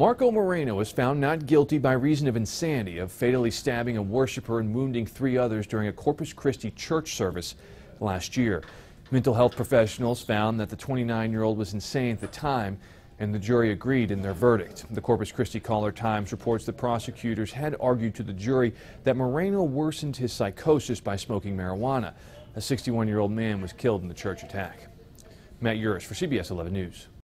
Marco Moreno was found not guilty by reason of insanity of fatally stabbing a worshiper and wounding three others during a Corpus Christi church service last year. Mental health professionals found that the 29-year-old was insane at the time, and the jury agreed in their verdict. The Corpus Christi Caller Times reports that prosecutors had argued to the jury that Moreno worsened his psychosis by smoking marijuana. A 61-year-old man was killed in the church attack. Matt Yurus for CBS 11 News.